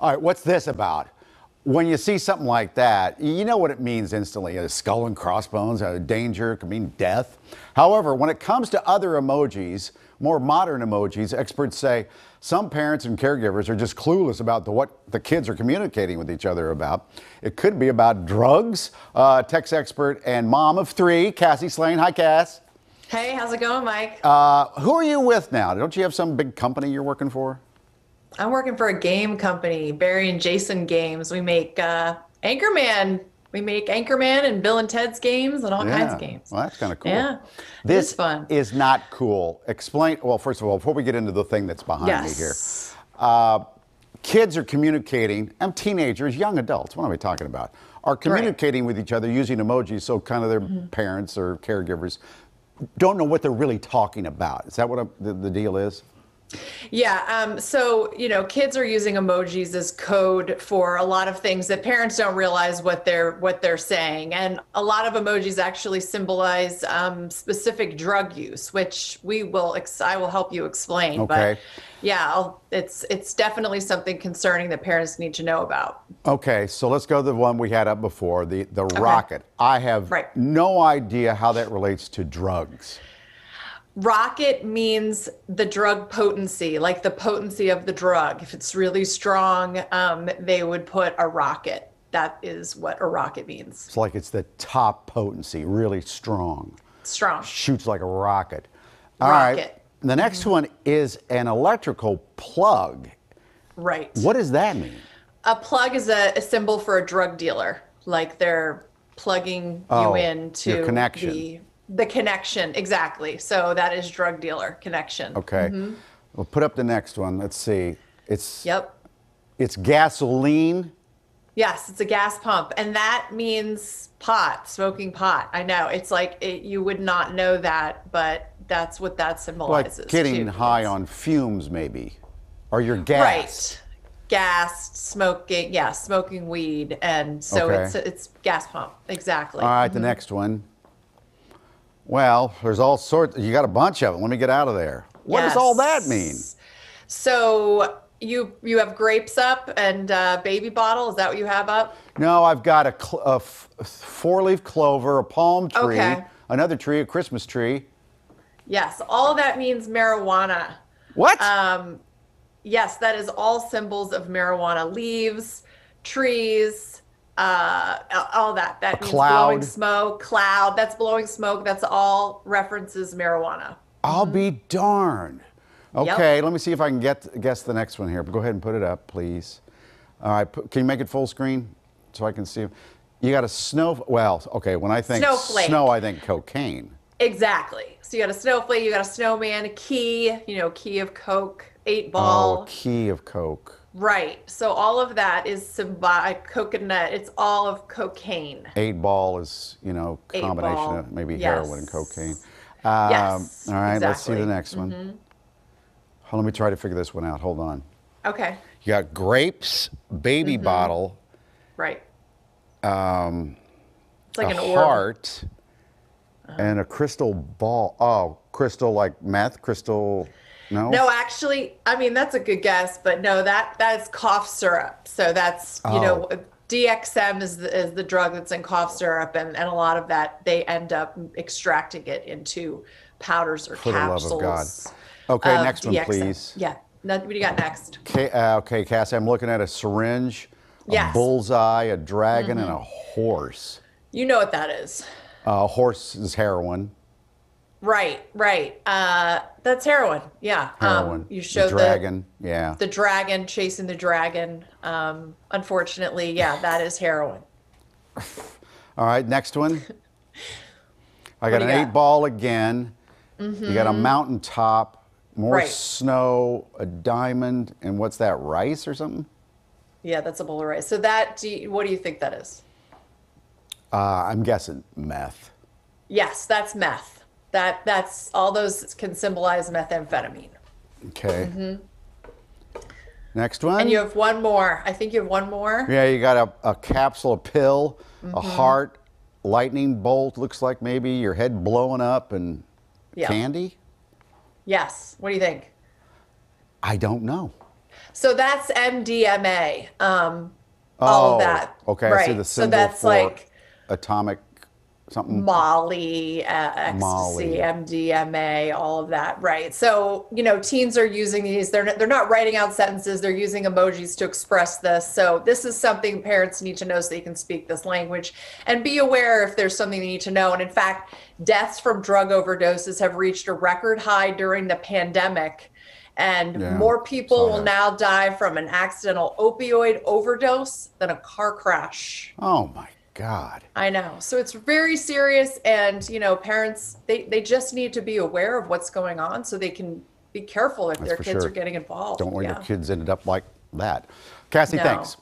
All right, what's this about? When you see something like that, you know what it means instantly. A skull and crossbones, a danger, could mean death. However, when it comes to other emojis, more modern emojis, experts say some parents and caregivers are just clueless about the, what the kids are communicating with each other about. It could be about drugs. Uh, text expert and mom of three, Cassie Slane. Hi, Cass. Hey, how's it going, Mike? Uh, who are you with now? Don't you have some big company you're working for? I'm working for a game company, Barry and Jason Games. We make uh, Anchorman. We make Anchorman and Bill and Ted's games and all kinds of games. Well, that's kind of cool. Yeah, This it's fun. is not cool. Explain. Well, first of all, before we get into the thing that's behind me here, Yes. uh, kids are communicating. And teenagers, young adults. What am I talking about? Are communicating with each other using emojis. So kind of their Mm-hmm. parents or caregivers don't know what they're really talking about. Is that what the, the deal is? Yeah. Um, so, you know, kids are using emojis as code for a lot of things that parents don't realize what they're what they're saying. And a lot of emojis actually symbolize um, specific drug use, which we will ex- I will help you explain. Okay. But yeah, I'll, it's it's definitely something concerning that parents need to know about. Okay, so let's go to the one we had up before, the, the rocket. I have Right. no idea how that relates to drugs. Rocket means the drug potency, like the potency of the drug. If it's really strong, um, they would put a rocket. That is what a rocket means. It's like it's the top potency, really strong. Strong. Shoots like a rocket. All right. Rocket. The next one is an electrical plug. Right. What does that mean? A plug is a, a symbol for a drug dealer. Like they're plugging Oh, you into your connection. the the connection. Exactly. So that is drug dealer connection. Okay. We'll put up the next one. Let's see. It's Mm-hmm. Yep. it's gasoline. Yes, it's a gas pump, and that means pot, smoking pot. I know it's like it, you would not know that, but that's what that symbolizes. Like getting too. high on fumes, maybe. Or you're gas. right, gas, smoking, yeah, smoking weed, and so Okay. it's it's gas pump exactly. All right, the next one. Well, there's all sorts. You got a bunch of them. Let me get out of there. What does all that mean? So you you have grapes up and uh, baby bottle. Is that what you have up? No, I've got a, cl- a f- four-leaf clover, a palm tree, Okay. another tree, a Christmas tree. Yes, all that means marijuana. What? Um, yes, that is all symbols of marijuana. Leaves, trees, uh, all that. That means blowing smoke, cloud. That's blowing smoke. That's all references marijuana. I'll be darned. Okay, let me see if I can get guess the next one here. Go ahead and put it up, please. All right, put, can you make it full screen so I can see? You got a snow. Well, okay. When I think Snowflake. snow, I think cocaine. Exactly. So you got a snowflake, you got a snowman, a key, you know, key of Coke, eight Oh, ball. a key of coke. Right. So all of that is symbolic coconut. It's all of cocaine. Eight ball is, you know, combination of maybe heroin and cocaine. Um, Yes, All right, let's see the exactly. Mm-hmm. next one. Let me try to figure this one out. Hold on. Okay. You got grapes, baby Mm-hmm. bottle, Right. Um, it's like a an orb. heart, and a crystal ball. Oh, crystal like meth? Crystal? No. No, actually, I mean that's a good guess, but no, that that's cough syrup. So that's you know, Oh. DXM is the, is the drug that's in cough syrup, and and a lot of that they end up extracting it into powders or For the love capsules. of God. Okay, of next one, please. Yeah. Now, what do you got next? Okay, uh, okay, Cassie, I'm looking at a syringe, a Yes. Mm-hmm. bullseye, a dragon, and a horse. You know what that is. Uh, horse is heroin. Right, right. Uh, that's heroin. Yeah. Heroin. Um, you show the dragon. yeah. the the dragon chasing the dragon. Um, unfortunately, yeah, that is heroin. All right, next one. I got an you eight ball again. You got a mountaintop, more Right. snow, a diamond, and what's that? Rice or something? Yeah, that's a bowl of rice. So that, do you, what do you think that is? Uh, I'm guessing meth. Yes, that's meth. That that's all those can symbolize methamphetamine. Okay. Next one. And you have one more. I think you have one more. yeah, you got a, a capsule, a pill, a Mm-hmm. heart, lightning bolt. Looks like maybe your head blowing up and Yeah. candy. Yes. What do you think? I don't know. So that's MDMA. Um, all of that. Oh, Okay, right. I see the so symbol that's for like atomic something. Molly, uh, ecstasy, Molly. MDMA, all of that, right? So you know, teens are using these. They're not, they're not writing out sentences. They're using emojis to express this. So this is something parents need to know so they can speak this language and be aware if there's something they need to know. And in fact, deaths from drug overdoses have reached a record high during the pandemic. And Yeah, more people will now die from an accidental opioid overdose than a car crash. Oh my God. I know. So it's very serious and you know, parents they they just need to be aware of what's going on so they can be careful if their kids sure. are getting involved. Don't want yeah. your kids ended up like that. Cassie, No. thanks.